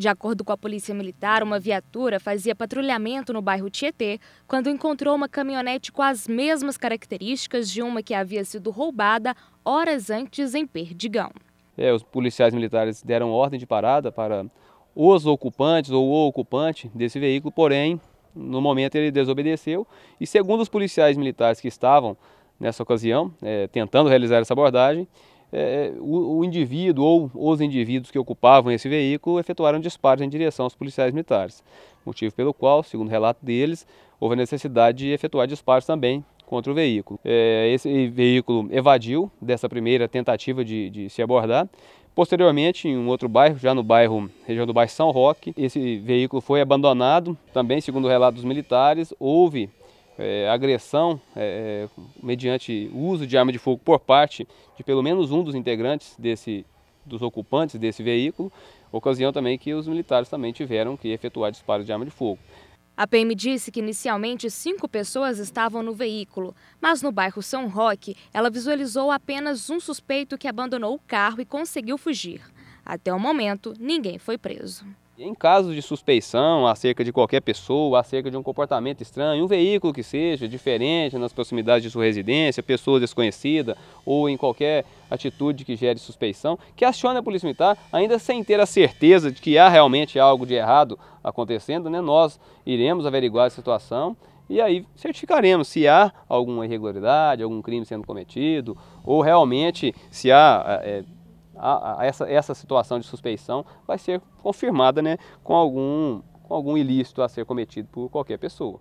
De acordo com a Polícia Militar, uma viatura fazia patrulhamento no bairro Tietê quando encontrou uma caminhonete com as mesmas características de uma que havia sido roubada horas antes em Perdigão. É, os policiais militares deram ordem de parada para os ocupantes ou o ocupante desse veículo, porém, no momento ele desobedeceu e segundo os policiais militares que estavam nessa ocasião, é, tentando realizar essa abordagem, é, o, o, indivíduo ou os indivíduos que ocupavam esse veículo efetuaram disparos em direção aos policiais militares, motivo pelo qual, segundo o relato deles, houve a necessidade de efetuar disparos também contra o veículo. É, esse veículo evadiu dessa primeira tentativa de, de se abordar. Posteriormente, em um outro bairro, já no bairro, região do bairro São Roque, esse veículo foi abandonado, também segundo o relato dos militares, houve é, agressão é, é, mediante uso de arma de fogo por parte de pelo menos um dos integrantes desse, dos ocupantes desse veículo, ocasião também que os militares também tiveram que efetuar disparos de arma de fogo. A PM disse que inicialmente cinco pessoas estavam no veículo, mas no bairro São Roque, ela visualizou apenas um suspeito que abandonou o carro e conseguiu fugir. Até o momento, ninguém foi preso. Em casos de suspeição acerca de qualquer pessoa, acerca de um comportamento estranho, um veículo que seja diferente nas proximidades de sua residência, pessoa desconhecida ou em qualquer atitude que gere suspeição, que acione a Polícia Militar, ainda sem ter a certeza de que há realmente algo de errado acontecendo, né? nós iremos averiguar a situação e aí certificaremos se há alguma irregularidade, algum crime sendo cometido, ou realmente se há é, a, a essa, essa situação de suspeição vai ser confirmada né, com, algum, com algum ilícito a ser cometido por qualquer pessoa.